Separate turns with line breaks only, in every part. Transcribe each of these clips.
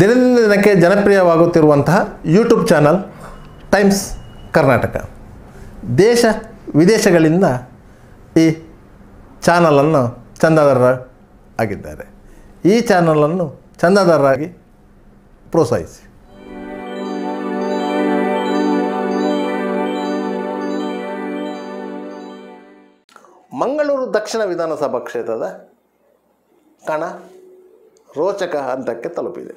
ದಿನದಿಂದ ದಿನಕ್ಕೆ ಜನಪ್ರಿಯವಾಗುತ್ತಿರುವಂತಹ ಯೂಟ್ಯೂಬ್ ಚಾನಲ್ ಟೈಮ್ಸ್ ಕರ್ನಾಟಕ ದೇಶ ವಿದೇಶಗಳಿಂದ ಈ ಚಾನಲನ್ನು ಚಂದಾದಾರರ ಆಗಿದ್ದಾರೆ ಈ ಚಾನಲನ್ನು ಚಂದಾದಾರರಾಗಿ ಪ್ರೋತ್ಸಾಹಿಸಿ. ಮಂಗಳೂರು ದಕ್ಷಿಣ ವಿಧಾನಸಭಾ ಕ್ಷೇತ್ರದ ಕಣ ರೋಚಕ ಹಂತಕ್ಕೆ ತಲುಪಿದೆ.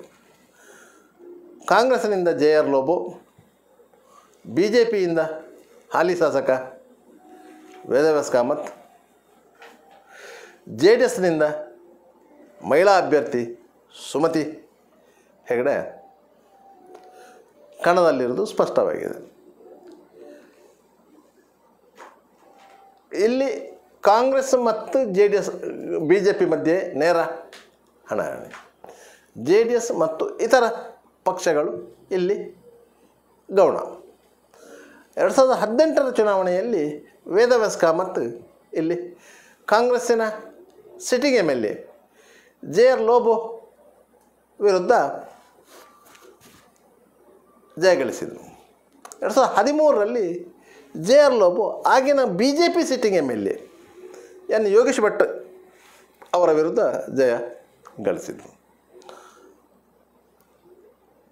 ಕಾಂಗ್ರೆಸ್ನಿಂದ J R Lobo B J ಪಿಯಿಂದ ಹಾಲಿ ಶಾಸಕ ವೇದವ್ಯಾಸ್ ಕಾಮತ್ ಜೆ ಡಿ ಎಸ್ನಿಂದ ಮಹಿಳಾ ಅಭ್ಯರ್ಥಿ ಸುಮತಿ ಹೆಗಡೆ ಕಣದಲ್ಲಿರುವುದು ಸ್ಪಷ್ಟವಾಗಿದೆ. ಇಲ್ಲಿ ಕಾಂಗ್ರೆಸ್ ಮತ್ತು J D S B J P ಮಧ್ಯೆ ನೇರ ಹಣಾಹಣಿ ಜೆ ಡಿ ಎಸ್ ಮತ್ತು ಇತರ ಪಕ್ಷಗಳು ಇಲ್ಲಿ ಗೌಣ. ಎರಡು ಸಾವಿರದ ಹದಿನೆಂಟರ ಚುನಾವಣೆಯಲ್ಲಿ ವೇದವ್ಯಾಸ್ ಮತ್ತು ಇಲ್ಲಿ ಕಾಂಗ್ರೆಸ್ಸಿನ sitting M L A J R Lobo ವಿರುದ್ಧ ಜಯಗಳಿಸಿದರು ಎರಡು ಸಾವಿರದ ಹದಿಮೂರರಲ್ಲಿ ಜೆ ಆರ್ ಲೋಬೋ ಆಗಿನ B J P sitting M L A N Yogesh Bhat ಅವರ ವಿರುದ್ಧ ಜಯ ಗಳಿಸಿದರು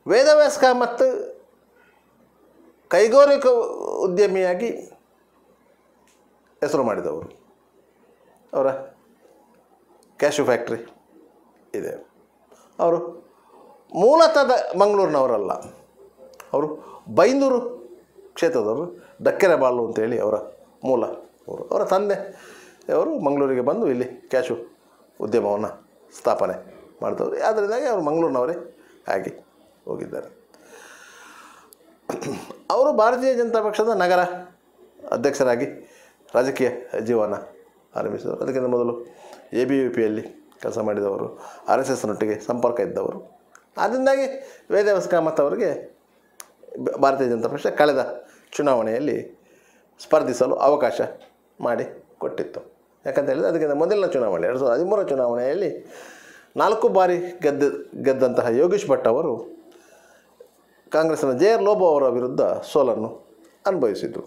ವೇದವ್ಯಾಸ್ ಕಾಮತ್ ಕೈಗಾರಿಕಾ ಉದ್ಯಮಿಯಾಗಿ ಹೆಸರು ಮಾಡಿದವರು. ಅವರ ಕ್ಯಾಶು ಫ್ಯಾಕ್ಟ್ರಿ ಇದೆ. ಅವರು ಮೂಲತಃ ಮಂಗಳೂರಿನವರಲ್ಲ. ಅವರು ಬೈಂದೂರು ಕ್ಷೇತ್ರದವರು ಡಕ್ಕೆರೆ ಬಾಳು ಅಂತೇಳಿ ಅವರ ಮೂಲ ಅವರು ಅವರ ತಂದೆ ಅವರು ಮಂಗಳೂರಿಗೆ ಬಂದು ಇಲ್ಲಿ ಕ್ಯಾಶು ಉದ್ಯಮವನ್ನು ಸ್ಥಾಪನೆ ಮಾಡಿದವರು. ಅದರಿಂದಾಗಿ ಅವರು ಮಂಗಳೂರಿನವರೇ ಆಗಿ ಹೋಗಿದ್ದಾರೆ. ಅವರು ಭಾರತೀಯ ಜನತಾ ಪಕ್ಷದ ನಗರ ಅಧ್ಯಕ್ಷರಾಗಿ ರಾಜಕೀಯ ಜೀವನ ಆರಂಭಿಸಿದರು. ಅದಕ್ಕಿಂತ ಮೊದಲು ಎ ಬಿ ಯು ಪಿಯಲ್ಲಿ ಕೆಲಸ ಮಾಡಿದವರು, ಆರ್ ಎಸ್ ಎಸ್ನೊಟ್ಟಿಗೆ ಸಂಪರ್ಕ ಇದ್ದವರು. ಅದರಿಂದಾಗಿ ವೇದವ್ಯಾಸ ಕಾಮತ್ ಅವರಿಗೆ ಭಾರತೀಯ ಜನತಾ ಪಕ್ಷ ಕಳೆದ ಚುನಾವಣೆಯಲ್ಲಿ ಸ್ಪರ್ಧಿಸಲು ಅವಕಾಶ ಮಾಡಿ ಕೊಟ್ಟಿತ್ತು. ಯಾಕಂತ ಹೇಳಿದರೆ ಅದಕ್ಕಿಂತ ಮೊದಲಿನ ಚುನಾವಣೆ, ಎರಡು ಸಾವಿರದ ಹದಿಮೂರರ ಚುನಾವಣೆಯಲ್ಲಿ ನಾಲ್ಕು ಬಾರಿ ಗೆದ್ದ, ಗೆದ್ದಂತಹ ಯೋಗೇಶ್ ಭಟ್ ಅವರು ಕಾಂಗ್ರೆಸ್ನ ಜೆ ಆರ್ ಲೋಬೋ ಅವರ ವಿರುದ್ಧ ಸೋಲನ್ನು ಅನುಭವಿಸಿದರು.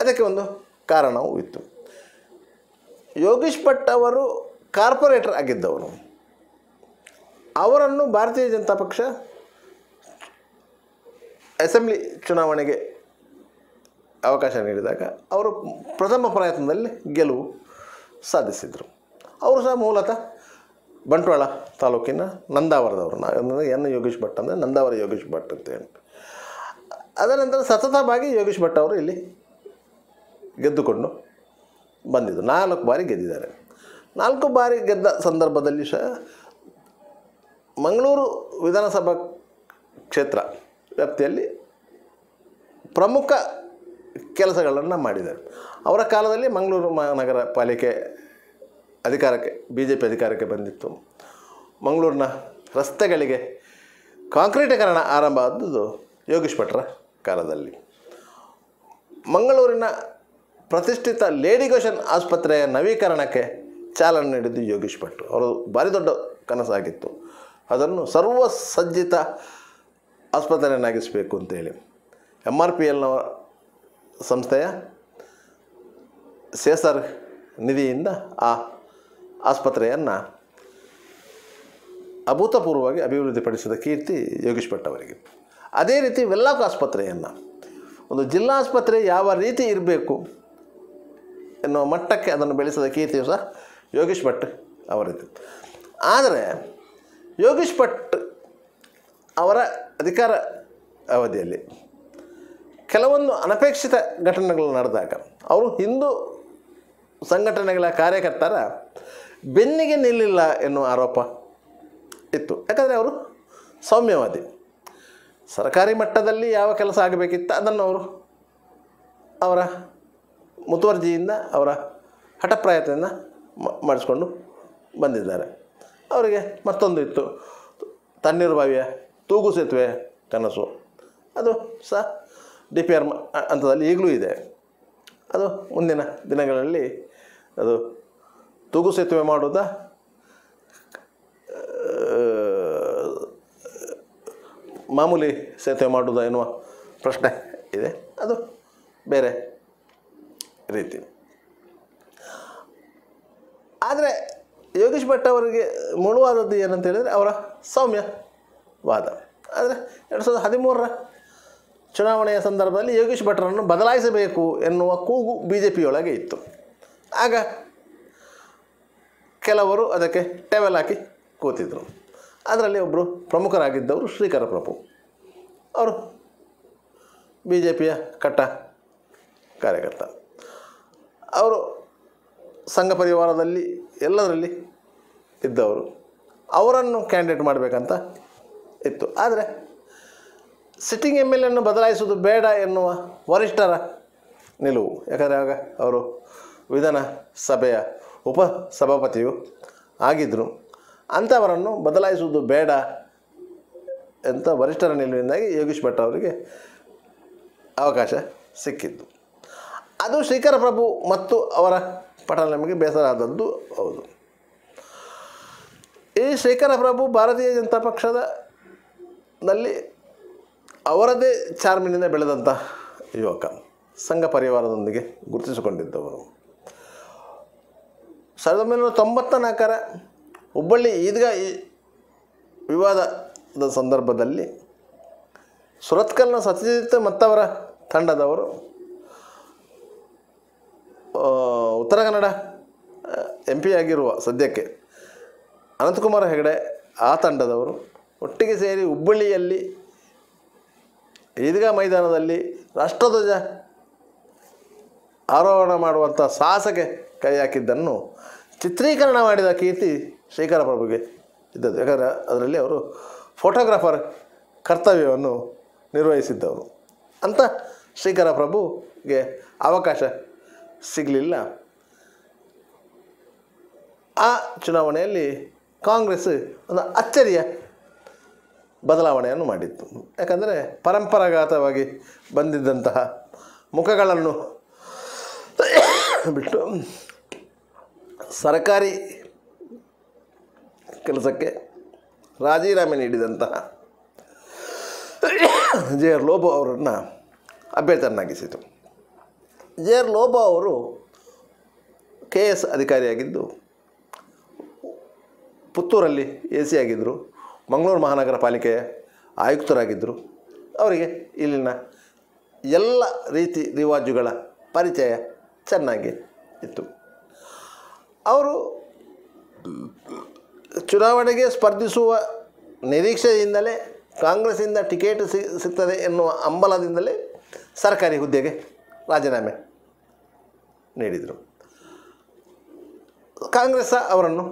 ಅದಕ್ಕೆ ಒಂದು ಕಾರಣವೂ ಇತ್ತು. ಯೋಗೀಶ್ ಭಟ್ ಅವರು ಕಾರ್ಪೊರೇಟರ್ ಆಗಿದ್ದವರು. ಅವರನ್ನು ಭಾರತೀಯ ಜನತಾ ಪಕ್ಷ ಅಸೆಂಬ್ಲಿ ಚುನಾವಣೆಗೆ ಅವಕಾಶ ನೀಡಿದಾಗ ಅವರು ಪ್ರಥಮ ಪ್ರಯತ್ನದಲ್ಲಿ ಗೆಲುವು ಸಾಧಿಸಿದರು. ಅವರು ಸಹ ಮೂಲತಃ ಬಂಟ್ವಾಳ ತಾಲೂಕಿನ ನಂದಾವರದವರು. ನಾವು ಎನ್ ಯೋಗೇಶ್ ಭಟ್ ಅಂದರೆ ನಂದಾವರ ಯೋಗೇಶ್ ಭಟ್ ಅಂತ ಹೇಳಿ. ಅದರ ನಂತರ ಸತತವಾಗಿ ಯೋಗೇಶ್ ಭಟ್ ಅವರು ಇಲ್ಲಿ ಗೆದ್ದುಕೊಂಡು ಬಂದಿದ್ದು. ನಾಲ್ಕು ಬಾರಿ ಗೆದ್ದಿದ್ದಾರೆ. ನಾಲ್ಕು ಬಾರಿ ಗೆದ್ದ ಸಂದರ್ಭದಲ್ಲಿ ಸಹ ಮಂಗಳೂರು ವಿಧಾನಸಭಾ ಕ್ಷೇತ್ರ ವ್ಯಾಪ್ತಿಯಲ್ಲಿ ಪ್ರಮುಖ ಕೆಲಸಗಳನ್ನು ಮಾಡಿದ್ದಾರೆ. ಅವರ ಕಾಲದಲ್ಲಿ ಮಂಗಳೂರು ಮಹಾನಗರ ಪಾಲಿಕೆ ಅಧಿಕಾರಕ್ಕೆ ಬಿ ಜೆ ಪಿ ಅಧಿಕಾರಕ್ಕೆ ಬಂದಿತ್ತು. ಮಂಗಳೂರಿನ ರಸ್ತೆಗಳಿಗೆ ಕಾಂಕ್ರೀಟೀಕರಣ ಆರಂಭ ಆದದ್ದು ಯೋಗೀಶ್ ಭಟ್ರ ಕಾಲದಲ್ಲಿ. ಮಂಗಳೂರಿನ ಪ್ರತಿಷ್ಠಿತ ಲೇಡಿ ಗೋಷನ್ ಆಸ್ಪತ್ರೆಯ ನವೀಕರಣಕ್ಕೆ ಚಾಲನೆ ನೀಡಿದ್ದು ಯೋಗೀಶ್ ಭಟ್. ಅವರು ಭಾರಿ ದೊಡ್ಡ ಕನಸಾಗಿತ್ತು. ಅದನ್ನು ಸರ್ವಸಜ್ಜಿತ ಆಸ್ಪತ್ರೆಯನ್ನಾಗಿಸಬೇಕು ಅಂತೇಳಿ ಎಂ ಆರ್ ಪಿ ಎಲ್ನವರ ಸಂಸ್ಥೆಯ ಸೇಸರ್ ನಿಧಿಯಿಂದ ಆ ಆಸ್ಪತ್ರೆಯನ್ನು ಅಭೂತಪೂರ್ವವಾಗಿ ಅಭಿವೃದ್ಧಿಪಡಿಸಿದ ಕೀರ್ತಿ ಯೋಗೇಶ್ ಭಟ್ ಅವರಿಗೆ. ಅದೇ ರೀತಿ ವೆಲ್ಲಾಕ್ ಆಸ್ಪತ್ರೆಯನ್ನು, ಒಂದು ಜಿಲ್ಲಾ ಆಸ್ಪತ್ರೆ ಯಾವ ರೀತಿ ಇರಬೇಕು ಎನ್ನುವ ಮಟ್ಟಕ್ಕೆ ಅದನ್ನು ಬೆಳೆಸಿದ ಕೀರ್ತಿ ಸಹ ಯೋಗೇಶ್ ಭಟ್ ಅವರಿದ್ದು ಆದರೆ ಯೋಗೇಶ್ ಭಟ್ ಅವರ ಅಧಿಕಾರ ಅವಧಿಯಲ್ಲಿ ಕೆಲವೊಂದು ಅನಪೇಕ್ಷಿತ ಘಟನೆಗಳು ನಡೆದಾಗ, ಅವರು ಹಿಂದೂ ಸಂಘಟನೆಗಳ ಕಾರ್ಯಕರ್ತರ ಬೆನ್ನಿಗೆ ನಿಲ್ಲಿಲ್ಲ ಎನ್ನುವ ಆರೋಪ ಇತ್ತು. ಯಾಕಂದರೆ ಅವರು ಸೌಮ್ಯವಾದಿ. ಸರ್ಕಾರಿ ಮಟ್ಟದಲ್ಲಿ ಯಾವ ಕೆಲಸ ಆಗಬೇಕಿತ್ತು, ಅದನ್ನು ಅವರು ಅವರ ಮುತುವರ್ಜಿಯಿಂದ, ಅವರ ಹಠಪ್ರಾಯತೆಯನ್ನು ಮಾಡಿಸ್ಕೊಂಡು ಬಂದಿದ್ದಾರೆ. ಅವರಿಗೆ ಮತ್ತೊಂದು ಇತ್ತು. ತಣ್ಣೀರು ಬಾವಿಯ ತೂಗು ಸೇತುವೆ ಕನಸು. ಅದು ಸಹ ಡಿ ಪಿ ಆರ್ ಹಂತದಲ್ಲಿ ಈಗಲೂ ಇದೆ. ಅದು ಮುಂದಿನ ದಿನಗಳಲ್ಲಿ ಅದು ತೂಗು ಸೇತುವೆ ಮಾಡುವುದಾ ಮಾಮೂಲಿ ಸೇತುವೆ ಮಾಡುವುದಾ ಎನ್ನುವ ಪ್ರಶ್ನೆ ಇದೆ. ಅದು ಬೇರೆ ರೀತಿ. ಆದರೆ ಯೋಗೀಶ್ ಭಟ್ ಅವರಿಗೆ ಮುಳುವಾದದ್ದು ಏನಂತ ಹೇಳಿದರೆ ಅವರ ಸೌಮ್ಯ ವಾದ. ಆದರೆ ಎರಡು ಸಾವಿರದ ಹದಿಮೂರರ ಚುನಾವಣೆಯ ಸಂದರ್ಭದಲ್ಲಿ ಯೋಗೀಶ್ ಭಟ್ರನ್ನು ಬದಲಾಯಿಸಬೇಕು ಎನ್ನುವ ಕೂಗು ಬಿ ಜೆ ಪಿಯೊಳಗೆ ಇತ್ತು. ಆಗ ಕೆಲವರು ಅದಕ್ಕೆ ಟೆವೆಲ್ ಹಾಕಿ ಕೂತಿದ್ದರು ಅದರಲ್ಲಿ ಒಬ್ಬರು ಪ್ರಮುಖರಾಗಿದ್ದವರು ಶ್ರೀಕರ ಪ್ರಭು. ಅವರು ಬಿ ಜೆ ಪಿಯ ಕಟ್ಟ ಕಾರ್ಯಕರ್ತ. ಅವರು ಸಂಘ ಪರಿವಾರದಲ್ಲಿ ಎಲ್ಲದರಲ್ಲಿ ಇದ್ದವರು. ಅವರನ್ನು ಕ್ಯಾಂಡಿಡೇಟ್ ಮಾಡಬೇಕಂತ ಇತ್ತು. ಆದರೆ ಸಿಟ್ಟಿಂಗ್ ಎಂ ಎಲ್ ಎನ್ನು ಬದಲಾಯಿಸುವುದು ಬೇಡ ಎನ್ನುವ ವರಿಷ್ಠರ ನಿಲುವು. ಯಾಕಂದರೆ ಆಗ ಅವರು ವಿಧಾನ ಸಭೆಯ ಉಪ ಸಭಾಪತಿಯು ಆಗಿದ್ದರು ಅಂಥವರನ್ನು ಬದಲಾಯಿಸುವುದು ಬೇಡ ಅಂತ ವರಿಷ್ಠರ ನಿಲುವಿನಿಂದಾಗಿ ಯೋಗೀಶ್ ಭಟ್ ಅವರಿಗೆ ಅವಕಾಶ ಸಿಕ್ಕಿತ್ತು ಅದು ಶ್ರೀಕರ ಪ್ರಭು ಮತ್ತು ಅವರ ಪಠನ ನಮಗೆ ಬೇಸರ ಆದದ್ದು ಹೌದು. ಈ ಶ್ರೀಕರ ಪ್ರಭು ಭಾರತೀಯ ಜನತಾ ಪಕ್ಷದ ನಲ್ಲಿ ಅವರದೇ ಚಾರ್ಮಿನಿಂದ ಬೆಳೆದಂಥ ಯುವಕ, ಸಂಘ ಪರಿವಾರದೊಂದಿಗೆ ಗುರುತಿಸಿಕೊಂಡಿದ್ದವರು. ಸಾವಿರದ ಒಂಬೈನೂರ ತೊಂಬತ್ತ ನಾಲ್ಕರ ಹುಬ್ಬಳ್ಳಿ ಈದ್ಗಾ ವಿವಾದದ ಸಂದರ್ಭದಲ್ಲಿ ಸುರತ್ಕಲ್ನ ಸತ್ಯಜಿತ್ ಮತ್ತವರ ತಂಡದವರು ಉತ್ತರ ಕನ್ನಡ ಎಂ ಪಿ ಆಗಿರುವ ಸದ್ಯಕ್ಕೆ ಅನಂತಕುಮಾರ್ ಹೆಗಡೆ ಆ ತಂಡದವರು ಒಟ್ಟಿಗೆ ಸೇರಿ ಹುಬ್ಬಳ್ಳಿಯಲ್ಲಿ ಈದ್ಗಾ ಮೈದಾನದಲ್ಲಿ ರಾಷ್ಟ್ರಧ್ವಜ ಆರೋಹಣ ಮಾಡುವಂಥ ಸಾಹಸಕ್ಕೆ ಕೈ ಹಾಕಿದ್ದನ್ನು ಚಿತ್ರೀಕರಣ ಮಾಡಿದ ಕೀರ್ತಿ ಶ್ರೀಕರ ಪ್ರಭುಗೆ ಇದ್ದದ್ದು. ಯಾಕಂದರೆ ಅದರಲ್ಲಿ ಅವರು ಫೋಟೋಗ್ರಾಫರ್ ಕರ್ತವ್ಯವನ್ನು ನಿರ್ವಹಿಸಿದ್ದವರು. ಅಂತ ಶ್ರೀಕರ ಪ್ರಭುಗೆ ಅವಕಾಶ ಸಿಗಲಿಲ್ಲ. ಆ ಚುನಾವಣೆಯಲ್ಲಿ ಕಾಂಗ್ರೆಸ್ ಒಂದು ಅಚ್ಚರಿಯ ಬದಲಾವಣೆಯನ್ನು ಮಾಡಿತ್ತು. ಯಾಕಂದರೆ ಪರಂಪರಾಗತವಾಗಿ ಬಂದಿದ್ದಂತಹ ಮುಖಗಳನ್ನು ಬಿಟ್ಟು ಸರ್ಕಾರಿ ಕೆಲಸಕ್ಕೆ ರಾಜೀನಾಮೆ ನೀಡಿದಂತಹ ಜೆ ಆರ್ ಲೋಬೋ ಅವರನ್ನು ಅಭ್ಯರ್ಥಿಯನ್ನಾಗಿಸಿತು. ಜೆ ಆರ್ ಲೋಬೋ ಅವರು ಕೆ ಎಸ್ ಅಧಿಕಾರಿಯಾಗಿದ್ದು, ಪುತ್ತೂರಲ್ಲಿ ಎ ಸಿ ಆಗಿದ್ದರು ಮಂಗಳೂರು ಮಹಾನಗರ ಪಾಲಿಕೆಯ ಆಯುಕ್ತರಾಗಿದ್ದರು ಅವರಿಗೆ ಇಲ್ಲಿನ ಎಲ್ಲ ರೀತಿ ರಿವಾಜುಗಳ ಪರಿಚಯ ಚೆನ್ನಾಗಿ ಇತ್ತು. ಅವರು ಚುನಾವಣೆಗೆ ಸ್ಪರ್ಧಿಸುವ ನಿರೀಕ್ಷೆಯಿಂದಲೇ ಕಾಂಗ್ರೆಸ್ಸಿಂದ ಟಿಕೆಟ್ ಸಿಗ್ತದೆ ಎನ್ನುವ ಹಂಬಲದಿಂದಲೇ ಸರ್ಕಾರಿ ಹುದ್ದೆಗೆ ರಾಜೀನಾಮೆ ನೀಡಿದರು. ಕಾಂಗ್ರೆಸ್ ಅವರನ್ನು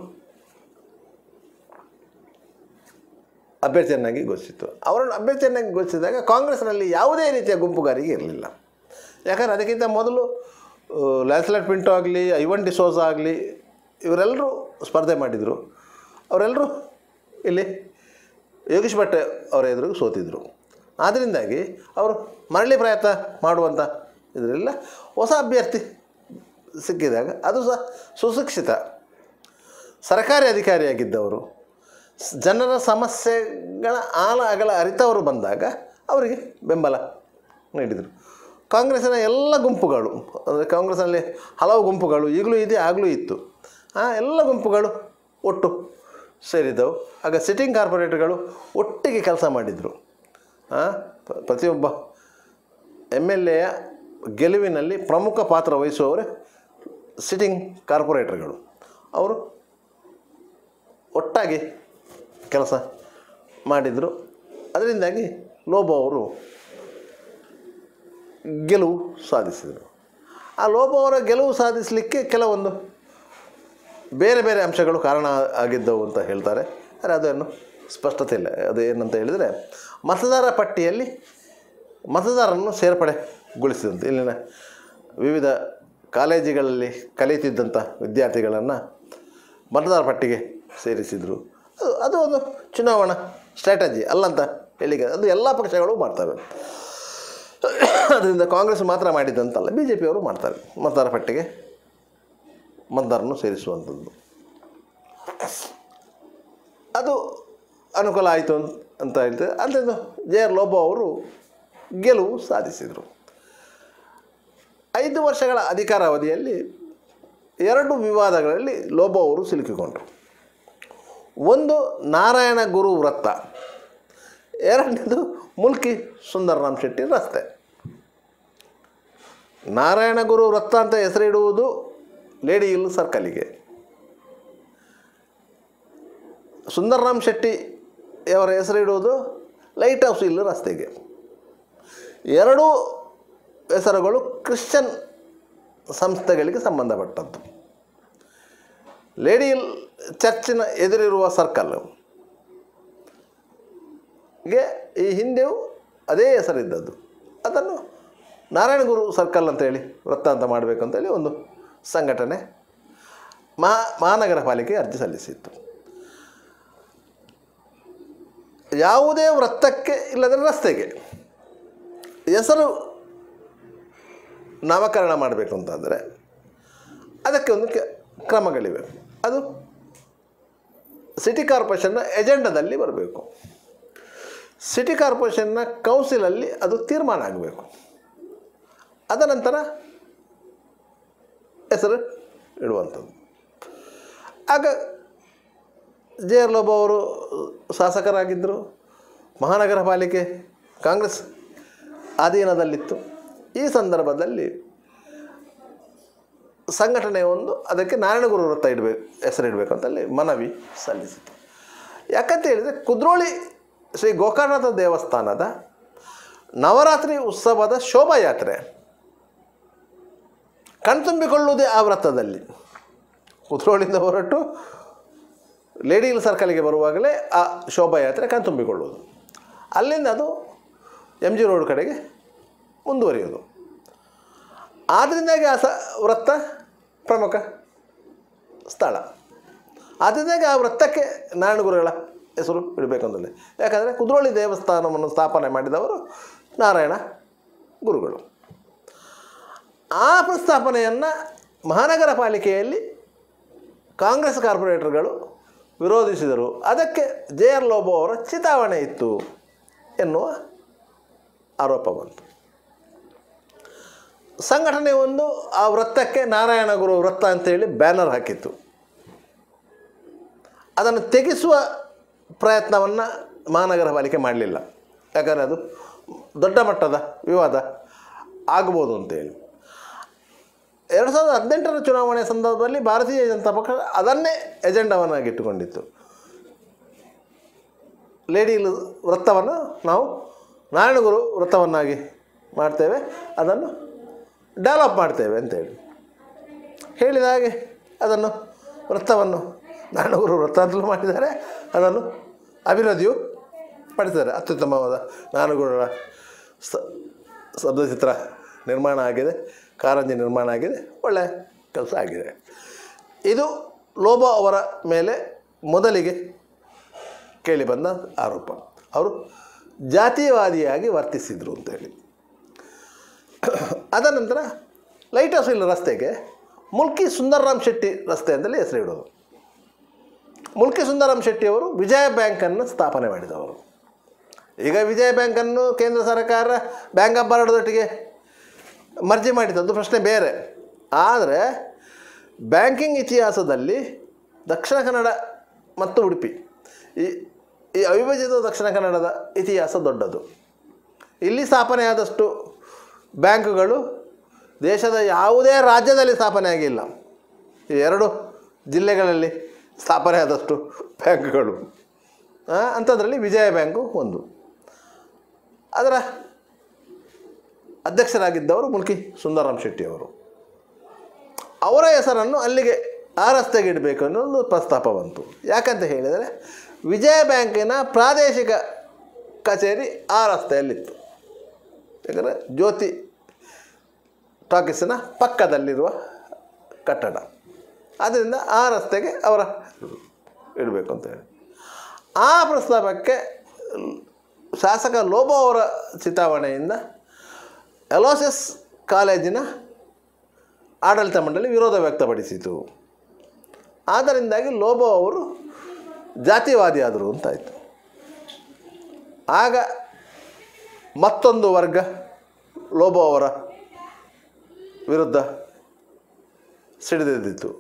ಅಭ್ಯರ್ಥಿಯನ್ನಾಗಿ ಘೋಷಿಸಿತು ಅವರನ್ನು ಅಭ್ಯರ್ಥಿಯನ್ನಾಗಿ ಘೋಷಿಸಿದಾಗ ಕಾಂಗ್ರೆಸ್ನಲ್ಲಿ ಯಾವುದೇ ರೀತಿಯ ಗುಂಪುಗಾರಿಕೆ ಇರಲಿಲ್ಲ. ಯಾಕಂದರೆ ಅದಕ್ಕಿಂತ ಮೊದಲು ಲ್ಯಾಸ್ಲೆಟ್ ಪಿಂಟೋ ಆಗಲಿ, ಐವನ್ ಡಿಸೋಸ್ ಆಗಲಿ ಇವರೆಲ್ಲರೂ ಸ್ಪರ್ಧೆ ಮಾಡಿದರು. ಅವರೆಲ್ಲರೂ ಇಲ್ಲಿ ಯೋಗೇಶ್ ಭಟ್ ಅವರ ಎದುರು ಸೋತಿದ್ದರು ಆದ್ದರಿಂದಾಗಿ ಅವರು ಮರಳಿ ಪ್ರಯತ್ನ ಮಾಡುವಂಥ ಇದರೆಲ್ಲ ಹೊಸ ಅಭ್ಯರ್ಥಿ ಸಿಕ್ಕಿದಾಗ ಅದು ಸಹ ಸುಶಿಕ್ಷಿತ, ಸರ್ಕಾರಿ ಅಧಿಕಾರಿಯಾಗಿದ್ದವರು. ಜನರ ಸಮಸ್ಯೆಗಳ ಆಲ ಅಗಲ ಅರಿತವರು ಬಂದಾಗ ಅವರಿಗೆ ಬೆಂಬಲ ನೀಡಿದರು. ಕಾಂಗ್ರೆಸ್ಸಿನ ಎಲ್ಲ ಗುಂಪುಗಳು, ಅಂದರೆ ಕಾಂಗ್ರೆಸ್ನಲ್ಲಿ ಹಲವು ಗುಂಪುಗಳು ಈಗಲೂ ಇದೆ, ಆಗಲೂ ಇತ್ತು. ಎಲ್ಲ ಗುಂಪುಗಳು ಒಟ್ಟು ಸೇರಿದ್ದವು. ಆಗ ಸಿಟ್ಟಿಂಗ್ ಕಾರ್ಪೊರೇಟರ್ಗಳು ಒಟ್ಟಿಗೆ ಕೆಲಸ ಮಾಡಿದರು. ಪ್ರತಿಯೊಬ್ಬ ಎಂ ಎಲ್ ಎಯ ಗೆಲುವಿನಲ್ಲಿ ಪ್ರಮುಖ ಪಾತ್ರ ವಹಿಸುವವರೇ ಸಿಟ್ಟಿಂಗ್ ಕಾರ್ಪೊರೇಟರ್ಗಳು. ಅವರು ಒಟ್ಟಾಗಿ ಕೆಲಸ ಮಾಡಿದರು. ಅದರಿಂದಾಗಿ ಲೋಬೋ ಅವರು ಗೆಲುವು ಸಾಧಿಸಿದರು. ಆ ಲೋಬೋ ಅವರ ಗೆಲುವು ಸಾಧಿಸಲಿಕ್ಕೆ ಕೆಲವೊಂದು ಬೇರೆ ಬೇರೆ ಅಂಶಗಳು ಕಾರಣ ಆಗಿದ್ದವು ಅಂತ ಹೇಳ್ತಾರೆ. ಆದರೆ ಅದೇನು ಸ್ಪಷ್ಟತೆ ಇಲ್ಲ ಅದು ಏನಂತ ಹೇಳಿದರೆ, ಮತದಾರ ಪಟ್ಟಿಯಲ್ಲಿ ಮತದಾರರನ್ನು ಸೇರ್ಪಡೆಗೊಳಿಸಿದಂತೆ, ಇಲ್ಲಿನ ವಿವಿಧ ಕಾಲೇಜುಗಳಲ್ಲಿ ಕಲಿಯುತ್ತಿದ್ದಂಥ ವಿದ್ಯಾರ್ಥಿಗಳನ್ನು ಮತದಾರ ಪಟ್ಟಿಗೆ ಸೇರಿಸಿದರು. ಅದು ಅದು ಒಂದು ಚುನಾವಣಾ ಸ್ಟ್ರಾಟಜಿ ಅಲ್ಲಂತ ಹೇಳಿಕೆ ಅದು ಎಲ್ಲ ಪಕ್ಷಗಳು ಮಾಡ್ತವೆ. ಅದರಿಂದ ಕಾಂಗ್ರೆಸ್ ಮಾತ್ರ ಮಾಡಿದ್ದಂತಲ್ಲ ಬಿ ಜೆ ಪಿಯವರು ಮಾಡ್ತಾರೆ ಮತದಾರ ಪಟ್ಟಿಗೆ. ಮತದಾರನ್ನು ಸೇರಿಸುವಂಥದ್ದು. ಅದು ಅನುಕೂಲ ಆಯಿತು ಅಂತ ಹೇಳ್ತಾರೆ ಅಂಥದ್ದು ಜೆ ಆರ್ ಲೋಬೋ ಅವರು ಗೆಲುವು ಸಾಧಿಸಿದರು. ಐದು ವರ್ಷಗಳ ಅಧಿಕಾರಾವಧಿಯಲ್ಲಿ ಎರಡು ವಿವಾದಗಳಲ್ಲಿ ಲೋಬೋ ಅವರು ಸಿಲುಕಿಕೊಂಡರು. ಒಂದು ನಾರಾಯಣ ಗುರು ವೃತ್ತ, ಎರಡನೇದು ಮುಲ್ಕಿ ಸುಂದರರಾಮ್ ಶೆಟ್ಟಿ ರಸ್ತೆ. ನಾರಾಯಣ ಗುರು ವೃತ್ತ ಅಂತ ಹೆಸರಿಡುವುದು ಲೇಡಿ ಹಿಲ್ ಸರ್ಕಲಿಗೆ. ಸುಂದರರಾಮ್ ಶೆಟ್ಟಿ ಅವರ ಹೆಸರಿಡುವುದು ಲೈಟ್ ಹೌಸ್ ಹಿಲ್ ರಸ್ತೆಗೆ. ಎರಡೂ ಹೆಸರುಗಳು ಕ್ರಿಶ್ಚಿಯನ್ ಸಂಸ್ಥೆಗಳಿಗೆ ಸಂಬಂಧಪಟ್ಟದ್ದು. ಲೇಡಿ ಚರ್ಚಿನ ಎದುರಿರುವ ಸರ್ಕಲ್. ಗೆ ಈ ಹಿಂದೆಯೂ ಅದೇ ಹೆಸರಿದ್ದದ್ದು. ಅದನ್ನು ನಾರಾಯಣಗುರು ಸರ್ಕಲ್ ಅಂತೇಳಿ ವೃತ್ತಾಂತ ಮಾಡಬೇಕಂತೇಳಿ ಒಂದು ಸಂಘಟನೆ ಮಹಾ ಮಹಾನಗರ ಪಾಲಿಕೆ ಅರ್ಜಿ ಸಲ್ಲಿಸಿತ್ತು. ಯಾವುದೇ ವೃತ್ತಕ್ಕೆ ಇಲ್ಲದ್ರೆ ರಸ್ತೆಗೆ. ಹೆಸರು ನಾಮಕರಣ ಮಾಡಬೇಕು ಅಂತಂದರೆ ಅದಕ್ಕೆ ಒಂದು ಕ್ರಮಗಳಿವೆ. ಅದು ಸಿಟಿ ಕಾರ್ಪೊರೇಷನ್ನ ಎಜೆಂಡಾದಲ್ಲಿ ಬರಬೇಕು. ಸಿಟಿ ಕಾರ್ಪೊರೇಷನ್ನ ಕೌನ್ಸಿಲಲ್ಲಿ ಅದು ತೀರ್ಮಾನ ಆಗಬೇಕು. ಅದ ನಂತರ ಹೆಸರು ಇಡುವಂಥದ್ದು. ಆಗ ಜೆ ಆರ್ ಲೋಬ ಅವರು ಶಾಸಕರಾಗಿದ್ದರು. ಮಹಾನಗರ ಪಾಲಿಕೆ ಕಾಂಗ್ರೆಸ್ ಅಧೀನದಲ್ಲಿತ್ತು. ಈ ಸಂದರ್ಭದಲ್ಲಿ ಸಂಘಟನೆ ಒಂದು ಅದಕ್ಕೆ ನಾರಾಯಣಗುರು ವೃತ್ತ ಇಡಬೇಕು ಹೆಸರಿಡಬೇಕು ಅಂತಲ್ಲಿ ಮನವಿ ಸಲ್ಲಿಸಿತು. ಯಾಕಂತ ಹೇಳಿದರೆ ಕುದ್ರೋಳಿ ಶ್ರೀ ಗೋಕರ್ಣನಾಥ ದೇವಸ್ಥಾನದ ನವರಾತ್ರಿ ಉತ್ಸವದ ಶೋಭಾಯಾತ್ರೆ ಕಣ್ತುಂಬಿಕೊಳ್ಳುವುದೇ ಆ ವ್ರತದಲ್ಲಿ. ಕುದ್ರೋಳಿಂದ ಹೊರಟು ಲೇಡಿ ಹಿಲ್ ಸರ್ಕಲ್ಗೆ ಬರುವಾಗಲೇ ಆ ಶೋಭಾಯಾತ್ರೆ ಕಣ್ತುಂಬಿಕೊಳ್ಳುವುದು. ಅಲ್ಲಿಂದ ಅದು ಎಂ ಜಿ ರೋಡ್ ಕಡೆಗೆ ಮುಂದುವರಿಯೋದು ಆದ್ದರಿಂದಾಗಿ ಆ ಸ ವೃತ್ತ ಪ್ರಮುಖ ಸ್ಥಳ. ಆದ್ದರಿಂದಾಗಿ ಆ ವೃತ್ತಕ್ಕೆ ನಾರಾಯಣಗುರುಗಳ ಹೆಸರು ಇಡಬೇಕು ಅಂತಂದರೆ ಯಾಕಂದರೆ ಕುದ್ರೋಳಿ ದೇವಸ್ಥಾನವನ್ನು ಸ್ಥಾಪನೆ ಮಾಡಿದವರು ನಾರಾಯಣ ಗುರುಗಳು. ಆ ಪ್ರಸ್ತಾಪನೆಯನ್ನು ಮಹಾನಗರ ಪಾಲಿಕೆಯಲ್ಲಿ ಕಾಂಗ್ರೆಸ್ ಕಾರ್ಪೊರೇಟರ್ಗಳು ವಿರೋಧಿಸಿದರು. ಅದಕ್ಕೆ ಜೆ ಆರ್ ಲೋಬೋ ಅವರ ಚಿತಾವಣೆ ಇತ್ತು ಎನ್ನುವ ಆರೋಪ ಬಂತು. ಸಂಘಟನೆ ಒಂದು, ಆ ವೃತ್ತಕ್ಕೆ ನಾರಾಯಣ ಗುರು ವೃತ್ತ ಅಂತೇಳಿ ಬ್ಯಾನರ್ ಹಾಕಿತ್ತು. ಅದನ್ನು ತೆಗೆಸುವ ಪ್ರಯತ್ನವನ್ನು ಮಹಾನಗರ ಪಾಲಿಕೆ ಮಾಡಲಿಲ್ಲ. ಯಾಕಂದರೆ ಅದು ದೊಡ್ಡ ಮಟ್ಟದ ವಿವಾದ ಆಗ್ಬೋದು ಅಂತೇಳಿ. ಎರಡು ಸಾವಿರದ ಹದಿನೆಂಟರ ಚುನಾವಣೆ ಸಂದರ್ಭದಲ್ಲಿ ಭಾರತೀಯ ಜನತಾ ಪಕ್ಷ ಅದನ್ನೇ ಎಜೆಂಡವನ್ನಾಗಿಟ್ಟುಕೊಂಡಿತ್ತು ಲೇಡಿ ವೃತ್ತವನ್ನು ನಾವು ನಾರಾಯಣಗುರು ವೃತ್ತವನ್ನಾಗಿ ಮಾಡ್ತೇವೆ, ಅದನ್ನು ಡೆವಲಪ್ ಮಾಡ್ತೇವೆ ಅಂತೇಳಿ. ಹೇಳಿದ ಹಾಗೆ ಅದನ್ನು ವೃತ್ತವನ್ನು ನಾರಾಯಣಗುರು ವೃತ್ತ ಅಂತಲೂ ಮಾಡಿದ್ದಾರೆ, ಅದನ್ನು ಅಭಿವೃದ್ಧಿಯು ಪಡಿಸಿದ್ದಾರೆ. ಅತ್ಯುತ್ತಮವಾದ ನಾರಾಯಣಗುರುಗಳ ಸ ಶಬ್ದಚಿತ್ರ ನಿರ್ಮಾಣ ಆಗಿದೆ, ಕಾರಂಜಿ ನಿರ್ಮಾಣ ಆಗಿದೆ ಒಳ್ಳೆಯ ಕೆಲಸ ಆಗಿದೆ. ಇದು ಲೋಬೋ ಅವರ ಮೇಲೆ ಮೊದಲಿಗೆ ಕೇಳಿಬಂದ ಆರೋಪ. ಅವರು ಜಾತೀಯವಾದಿಯಾಗಿ ವರ್ತಿಸಿದರು ಅಂತೇಳಿ. ಅದ ನಂತರ ಲೈಟ್ ಹೌಸ್ ಇಲ್ಲ ರಸ್ತೆಗೆ ಮುಲ್ಕಿ ಸುಂದರರಾಮ್ ಶೆಟ್ಟಿ ರಸ್ತೆ ಅಂತಲೇ ಹೆಸರಿಡೋದು ಮುಲ್ಕಿ ಸುಂದರರಾಮ್ ಶೆಟ್ಟಿಯವರು ವಿಜಯ ಬ್ಯಾಂಕನ್ನು ಸ್ಥಾಪನೆ ಮಾಡಿದವರು. ಈಗ ವಿಜಯ ಬ್ಯಾಂಕನ್ನು ಕೇಂದ್ರ ಸರ್ಕಾರ ಬ್ಯಾಂಕ್ ಆಫ್ ಬರೋಡದೊಟ್ಟಿಗೆ ಮರ್ಜಿ ಮಾಡಿದ್ದು ಪ್ರಶ್ನೆ ಬೇರೆ. ಆದರೆ, ಬ್ಯಾಂಕಿಂಗ್ ಇತಿಹಾಸದಲ್ಲಿ ದಕ್ಷಿಣ ಕನ್ನಡ ಮತ್ತು ಉಡುಪಿ, ಈ ಈ ಅವಿಭಜಿತ ದಕ್ಷಿಣ ಕನ್ನಡದ ಇತಿಹಾಸ ದೊಡ್ಡದು. ಇಲ್ಲಿ ಸ್ಥಾಪನೆಯಾದಷ್ಟು ಬ್ಯಾಂಕುಗಳು ದೇಶದ ಯಾವುದೇ ರಾಜ್ಯದಲ್ಲಿ ಸ್ಥಾಪನೆ ಆಗಿಲ್ಲ. ಈ ಎರಡು ಜಿಲ್ಲೆಗಳಲ್ಲಿ ಸ್ಥಾಪನೆ ಆದಷ್ಟು ಬ್ಯಾಂಕುಗಳು. ಅಂಥದ್ರಲ್ಲಿ ವಿಜಯ ಬ್ಯಾಂಕು ಒಂದು. ಅದರ ಅಧ್ಯಕ್ಷರಾಗಿದ್ದವರು ಮುಲ್ಕಿ ಸುಂದರಾಮ್ ಶೆಟ್ಟಿ ಅವರು. ಅವರ ಹೆಸರನ್ನು ಅಲ್ಲಿಗೆ ಆ ರಸ್ತೆಗೆ ಇಡಬೇಕು ಅನ್ನೋದು ಪ್ರಸ್ತಾಪ ಬಂತು. ಯಾಕಂತ ಹೇಳಿದರೆ ವಿಜಯ ಬ್ಯಾಂಕಿನ ಪ್ರಾದೇಶಿಕ ಕಚೇರಿ ಆ ರಸ್ತೆಯಲ್ಲಿತ್ತು. ಯಾಕಂದರೆ ಜ್ಯೋತಿ ಟಾಕೀಸಿನ ಪಕ್ಕದಲ್ಲಿರುವ ಕಟ್ಟಡ. ಆದ್ದರಿಂದ ಆ ರಸ್ತೆಗೆ ಅವರ ಇಡಬೇಕು ಅಂತ ಹೇಳಿ. ಆ ಪ್ರಸ್ತಾಪಕ್ಕೆ ಶಾಸಕ ಲೋಬೋ ಅವರ ಚಿತಾವಣೆಯಿಂದ ಎಲೋಸಿಸ್ ಕಾಲೇಜಿನ ಆಡಳಿತ ಮಂಡಳಿ ವಿರೋಧ ವ್ಯಕ್ತಪಡಿಸಿತು. ಆದ್ದರಿಂದಾಗಿ ಲೋಬೋ ಅವರು ಜಾತಿವಾದಿ ಆದರು ಅಂತಾಯಿತು. ಆಗ ಮತ್ತೊಂದು ವರ್ಗ ಲೋಬೋ ಅವರ ವಿರುದ್ಧ ಸಿಡಿದೆದ್ದಿತ್ತು.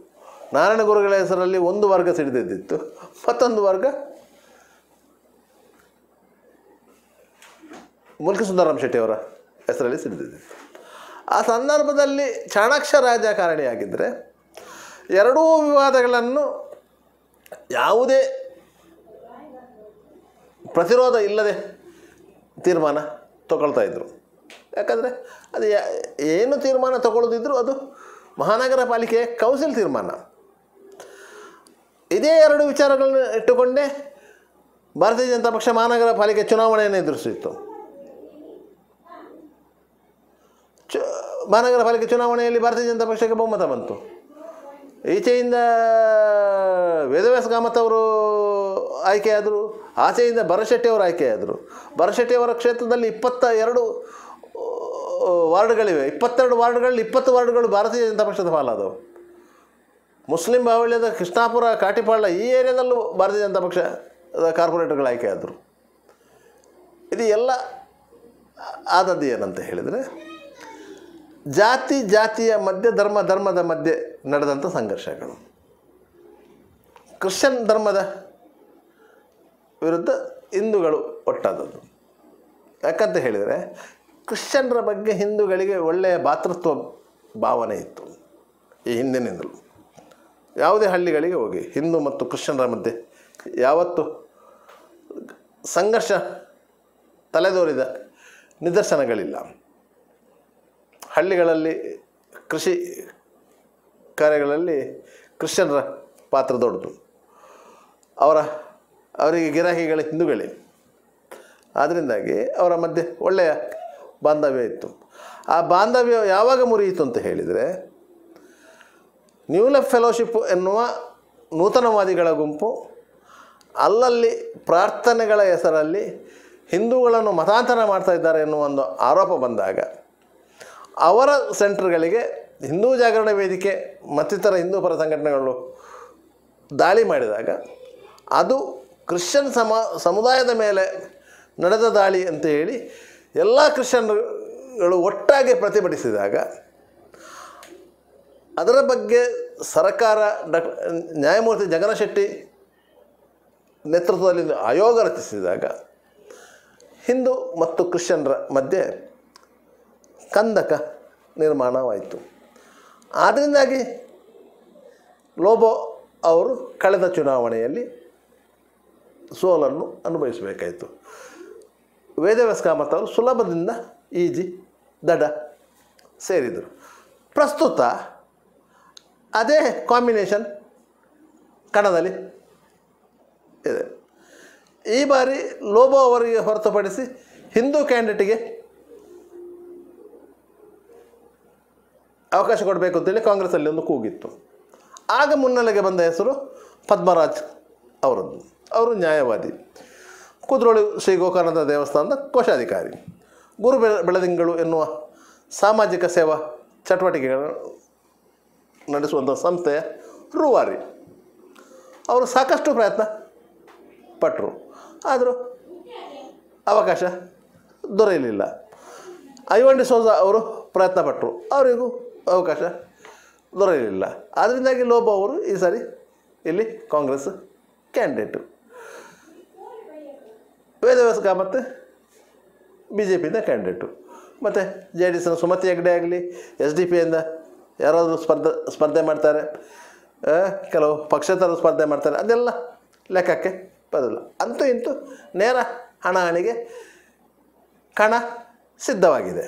ನಾರಾಯಣ ಗುರುಗಳ ಹೆಸರಲ್ಲಿ ಒಂದು ವರ್ಗ ಸಿಡಿದೆದ್ದಿತ್ತು. ಮತ್ತೊಂದು ವರ್ಗ ಮುಲ್ಕಿ ಸುಂದರಾಮ್ ಶೆಟ್ಟಿಯವರ ಹೆಸರಲ್ಲಿ ಸಿಡಿದಿದೆ. ಆ ಸಂದರ್ಭದಲ್ಲಿ ಚಾಣಾಕ್ಷ ರಾಜಕಾರಣಿಯಾಗಿದ್ದರೆ ಎರಡೂ ವಿವಾದಗಳನ್ನು ಯಾವುದೇ ಪ್ರತಿರೋಧ ಇಲ್ಲದೆ ತೀರ್ಮಾನ ತಗೊಳ್ತಾ ಇದ್ದರು ಯಾಕಂದರೆ ಅದು ಏನು ತೀರ್ಮಾನ ತಗೊಳ್ಳೋದಿದ್ರು ಅದು ಮಹಾನಗರ ಪಾಲಿಕೆಯ ಕೌನ್ಸಿಲ್ ತೀರ್ಮಾನ. ಇದೇ ಎರಡು ವಿಚಾರಗಳನ್ನು ಇಟ್ಟುಕೊಂಡೇ ಭಾರತೀಯ ಜನತಾ ಪಕ್ಷ ಮಹಾನಗರ ಪಾಲಿಕೆ ಚುನಾವಣೆಯನ್ನು ಎದುರಿಸಿತ್ತು. ಮಹಾನಗರ ಪಾಲಿಕೆ ಚುನಾವಣೆಯಲ್ಲಿ ಭಾರತೀಯ ಜನತಾ ಪಕ್ಷಕ್ಕೆ ಬಹುಮತ ಬಂತು. ಈಚೆಯಿಂದ ವೇದವ್ಯಾಸ ಕಾಮತ್ ಅವರು ಆಯ್ಕೆಯಾದರು, ಆಚೆಯಿಂದ ಭರಶೆಟ್ಟಿಯವರು ಆಯ್ಕೆಯಾದರು. ಭರಶೆಟ್ಟಿ ಅವರ ಕ್ಷೇತ್ರದಲ್ಲಿ ಇಪ್ಪತ್ತ ಎರಡು ವಾರ್ಡ್ಗಳಿವೆ. ಇಪ್ಪತ್ತೆರಡು ವಾರ್ಡ್ಗಳಲ್ಲಿ ಇಪ್ಪತ್ತು ವಾರ್ಡ್ಗಳು ಭಾರತೀಯ ಜನತಾ ಪಕ್ಷದ ಪಾಲಾದವು. ಮುಸ್ಲಿಂ ಬಾಹುಳ್ಯದ ಕೃಷ್ಣಾಪುರ ಕಾಟಿಪಾಳ ಈ ಏರಿಯಾದಲ್ಲೂ ಭಾರತೀಯ ಜನತಾ ಪಕ್ಷದ ಕಾರ್ಪೊರೇಟರ್ಗಳು ಆಯ್ಕೆಯಾದರು. ಇದು ಎಲ್ಲ ಆದದ್ದು ಏನಂತ ಹೇಳಿದರೆ ಜಾತಿ ಜಾತಿಯ ಮಧ್ಯೆ, ಧರ್ಮ ಧರ್ಮದ ಮಧ್ಯೆ ನಡೆದಂಥ ಸಂಘರ್ಷಗಳು. ಕ್ರಿಶ್ಚಿಯನ್ ಧರ್ಮದ ವಿರುದ್ಧ ಹಿಂದೂಗಳು ಒಟ್ಟಾದದ್ದು. ಯಾಕಂತ ಹೇಳಿದರೆ, ಕ್ರಿಶ್ಚಿಯನ್ರ ಬಗ್ಗೆ ಹಿಂದೂಗಳಿಗೆ ಒಳ್ಳೆಯ ಭಾತೃತ್ವ ಭಾವನೆ ಇತ್ತು ಈ ಹಿಂದಿನಿಂದಲೂ. ಯಾವುದೇ ಹಳ್ಳಿಗಳಿಗೆ ಹೋಗಿ ಹಿಂದೂ ಮತ್ತು ಕ್ರಿಶ್ಚಿಯನ್ರ ಮಧ್ಯೆ ಯಾವತ್ತು ಸಂಘರ್ಷ ತಲೆದೋರಿದ ನಿದರ್ಶನಗಳಿಲ್ಲ. ಹಳ್ಳಿಗಳಲ್ಲಿ ಕೃಷಿ ಕಾರ್ಯಗಳಲ್ಲಿ ಕ್ರಿಶ್ಚಿಯನ್ರ ಪಾತ್ರ ದೊಡ್ಡದು. ಅವರ, ಅವರಿಗೆ ಗಿರಾಕಿಗಳ ಹಿಂದೂಗಳೇ. ಆದ್ದರಿಂದಾಗಿ ಅವರ ಮಧ್ಯೆ ಒಳ್ಳೆಯ ಬಾಂಧವ್ಯ ಇತ್ತು. ಆ ಬಾಂಧವ್ಯ ಯಾವಾಗ ಮುರಿಯಿತು ಅಂತ ಹೇಳಿದರೆ ನ್ಯೂಲೆಫ್ ಫೆಲೋಶಿಪ್ ಎನ್ನುವ ನೂತನವಾದಿಗಳ ಗುಂಪು ಅಲ್ಲಲ್ಲಿ ಪ್ರಾರ್ಥನೆಗಳ ಹೆಸರಲ್ಲಿ ಹಿಂದೂಗಳನ್ನು ಮತಾಂತರ ಮಾಡ್ತಾ ಇದ್ದಾರೆ ಎನ್ನುವ ಒಂದು ಆರೋಪ ಬಂದಾಗ ಅವರ ಸೆಂಟರ್ಗಳಿಗೆ ಹಿಂದೂ ಜಾಗರಣ ವೇದಿಕೆ ಮತ್ತಿತರ ಹಿಂದೂ ಪರ ಸಂಘಟನೆಗಳು ದಾಳಿ ಮಾಡಿದಾಗ ಅದು ಕ್ರಿಶ್ಚಿಯನ್ ಸಮ, ಸಮುದಾಯದ ಮೇಲೆ ನಡೆದ ದಾಳಿ ಅಂತ ಹೇಳಿ ಎಲ್ಲ ಕ್ರಿಶ್ಚಿಯನ್ಗಳು ಒಟ್ಟಾಗಿ ಪ್ರತಿಭಟಿಸಿದಾಗ ಅದರ ಬಗ್ಗೆ ಸರ್ಕಾರ ಡಾಕ್, ನ್ಯಾಯಮೂರ್ತಿ ಜಗನಶೆಟ್ಟಿ ನೇತೃತ್ವದಲ್ಲಿ ಆಯೋಗ ರಚಿಸಿದಾಗ ಹಿಂದೂ ಮತ್ತು ಕ್ರಿಶ್ಚಿಯನ್ರ ಮಧ್ಯೆ ಕಂದಕ ನಿರ್ಮಾಣವಾಯಿತು. ಆದ್ದರಿಂದಾಗಿ ಲೋಬೋ ಅವರು ಕಳೆದ ಚುನಾವಣೆಯಲ್ಲಿ ಸೋಲನ್ನು ಅನುಭವಿಸಬೇಕಾಯಿತು. ವೇದವ್ಯಾಸ ಕಾಮತ್ ಅವರು ಸುಲಭದಿಂದ ಈಜಿ ದಡ ಸೇರಿದರು. ಪ್ರಸ್ತುತ ಅದೇ ಕಾಂಬಿನೇಷನ್ ಕಣದಲ್ಲಿ ಇದೆ. ಈ ಬಾರಿ ಲೋಬೋ ಅವರಿಗೆ ಹೊರತುಪಡಿಸಿ ಹಿಂದೂ ಕ್ಯಾಂಡಿಡೇಟಿಗೆ ಅವಕಾಶ ಕೊಡಬೇಕು ಅಂತೇಳಿ ಕಾಂಗ್ರೆಸ್ಸಲ್ಲಿ ಒಂದು ಕೂಗಿತ್ತು. ಆಗ ಮುನ್ನೆಲೆಗೆ ಬಂದ ಹೆಸರು ಪದ್ಮರಾಜ್ ಅವರದ್ದು. ಅವರು ನ್ಯಾಯವಾದಿ. ಕುದ್ರೋಳಿ ಶ್ರೀ ಗೋಕರ್ಣದ ದೇವಸ್ಥಾನದ ಕೋಶಾಧಿಕಾರಿ. ಗುರು ಬೆಳ, ಬೆಳದಿಂಗಳು ಎನ್ನುವ ಸಾಮಾಜಿಕ ಸೇವಾ ಚಟುವಟಿಕೆಗಳನ್ನು ನಡೆಸುವಂಥ ಸಂಸ್ಥೆಯ ರೂವಾರಿ. ಅವರು ಸಾಕಷ್ಟು ಪ್ರಯತ್ನ ಪಟ್ಟರು ಆದರೂ ಅವಕಾಶ ದೊರೆಯಲಿಲ್ಲ. ಐವನ್ ಡಿಸೋಜ ಅವರು ಪ್ರಯತ್ನ ಪಟ್ಟರು ಅವರಿಗೂ ಅವಕಾಶ ದೊರೆಯಲಿಲ್ಲ. ಅದರಿಂದಾಗಿ ಲೋಬ ಅವರು ಈ ಸಾರಿ ಇಲ್ಲಿ Congress candidate. Vedavyasa Kamath B J ಪಿಯಿಂದ candidate. ಮತ್ತು ಜೆ ಡಿ ಎಸ್ನ ಸುಮತಿ ಹೆಗ್ಡೆ ಆಗಲಿ, ಎಸ್ ಡಿ ಪಿಯಿಂದ ಯಾರಾದರೂ ಸ್ಪರ್ಧೆ ಸ್ಪರ್ಧೆ ಮಾಡ್ತಾರೆ ಕೆಲವು ಪಕ್ಷೇತರರು ಸ್ಪರ್ಧೆ ಮಾಡ್ತಾರೆ, ಅದೆಲ್ಲ ಲೆಕ್ಕಕ್ಕೆ ಬರಲ್ಲ. ಅಂತೂ ಇಂತೂ ನೇರ ಹಣಾಹಣಿಗೆ ಕಣ ಸಿದ್ಧವಾಗಿದೆ.